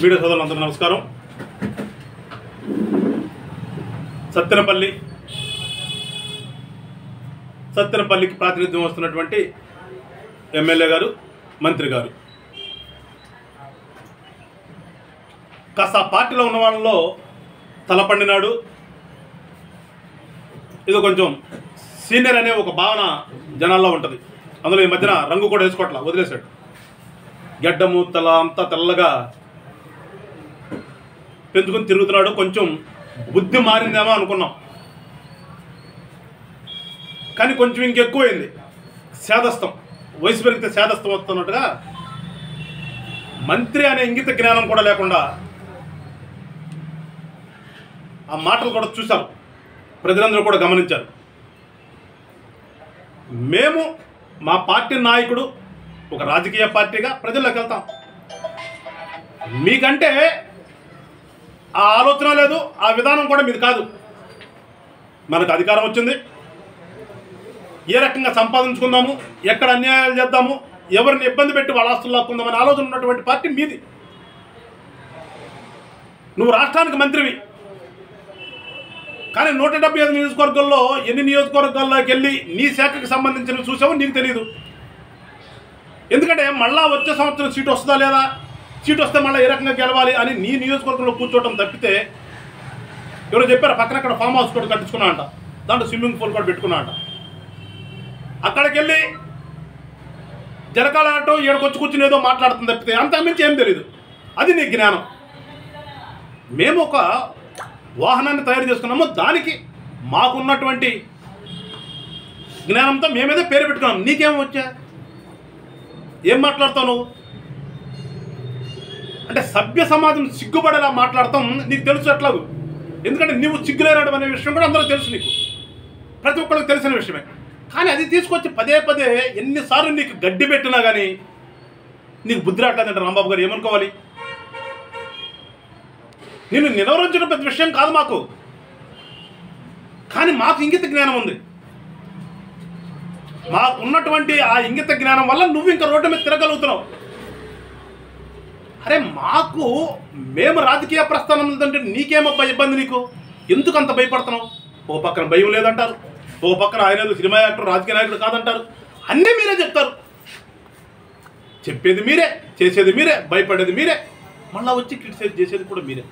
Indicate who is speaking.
Speaker 1: Media సోదరులందరూ నమస్కారం. సత్తెనపల్లి సత్తెనపల్లికి ప్రాతినిధ్యం వస్తున్నటువంటి ఎమ్మెల్యే గారు మంత్రి గారు. కాస్త పార్టీలో ఉన్న వాళ్ళలో తలపండినాడు. ఇది కొంచెం సీనియర్ అనే ఒక భావన జనాల్లో ఉంటుంది. అందులో ఈ మధ్యన రంగు కూడా వేసుకోవట్లా వదిలేశాడు. గడ్డము తల అంతా తెల్లగా పెంచుకొని తిరుగుతున్నాడు. కొంచెం బుద్ధి మారిందేమో అనుకున్నాం. కానీ కొంచెం ఇంకెక్కువైంది. శాదస్తం. వయసు పెరిగితే శాదస్తం వస్తున్నట్టుగా మంత్రి అనే ఇంగిత జ్ఞానం కూడా లేకుండా ఆ మాటలు కూడా చూశారు. ప్రజలందరూ కూడా గమనించారు. మేము మా పార్టీ నాయకుడు ఒక రాజకీయ పార్టీగా ప్రజల్లోకి వెళ్తాం. మీకంటే ఆ ఆలోచన లేదు ఆ విధానం కూడా మీది కాదు. మనకు అధికారం వచ్చింది. ఏ రకంగా సంపాదించుకుందాము ఎక్కడ అన్యాయాలు చేద్దాము ఎవరిని ఇబ్బంది పెట్టి వాళ్ళ ఆస్తులు లాక్కుందామని ఆలోచన ఉన్నటువంటి పార్టీ మీది. నువ్వు రాష్ట్రానికి మంత్రివి. కానీ నూట డెబ్బై ఐదు నియోజకవర్గాల్లో ఎన్ని నియోజకవర్గాల్లోకి వెళ్ళి నీ శాఖకు సంబంధించినవి చూసావో నీకు తెలియదు ఎందుకంటే మళ్ళా వచ్చే సంవత్సరం సీట్ వస్తుందా లేదా? సీట్ వస్తే మళ్ళీ ఏ రకంగా గెలవాలి అని నీ నియోజకవర్గంలో కూర్చోవటం తప్పితే ఎవరో చెప్పారు పక్కన అక్కడ ఫామ్ హౌస్ కూడా కట్టించుకున్నా అంట. దాంట్లో స్విమ్మింగ్ పూల్ కూడా పెట్టుకున్నా అంట. అక్కడికి వెళ్ళి జరకాల ఆటో ఈడకొచ్చి కూర్చుని ఏదో మాట్లాడుతుంది తప్పితే అంత మించి ఏం తెలియదు అది నీ జ్ఞానం. మేము ఒక వాహనాన్ని తయారు చేసుకున్నాము. దానికి మాకున్నటువంటి జ్ఞానంతో మేమేదో పేరు పెట్టుకున్నాం. నీకేం వచ్చా? ఏం మాట్లాడతావు నువ్వు? అంటే సభ్య సమాజం సిగ్గుపడేలా మాట్లాడతాం నీకు తెలుసు ఎట్లాగు ఎందుకంటే నువ్వు సిగ్గులేరాడు అనే విషయం కూడా అందరూ తెలుసు నీకు. ప్రతి ఒక్కరికి తెలిసిన విషయమే. కానీ అది తీసుకొచ్చి పదే పదే ఎన్నిసార్లు నీకు గడ్డి పెట్టినా కానీ నీకు బుద్ధి రావట్లేదంటే రాంబాబు గారు ఏమనుకోవాలి? నిన్ను నిలవరించడం పెద్ద విషయం కాదు మాకు. కానీ మాకు ఇంగిత జ్ఞానం ఉంది. మాకు ఉన్నటువంటి ఆ ఇంగిత జ్ఞానం వల్ల నువ్వు ఇంకా రోడ్డు మీద తిరగలుగుతున్నావు. అరే మాకు మేము రాజకీయ ప్రస్థానం ఉందంటే నీకేమబ్బా ఇబ్బంది నీకు? ఎందుకు అంత భయపడుతున్నావు? ఓ పక్కన భయం లేదంటారు. ఓ పక్కన ఆయన సినిమా యాక్టర్ రాజకీయ నాయకుడు కాదంటారు. అన్నీ మీరే చెప్తారు. చెప్పేది మీరే చేసేది మీరే భయపడేది మీరే. మళ్ళా వచ్చి క్రిటిసైజ్ చేసేది కూడా మీరే.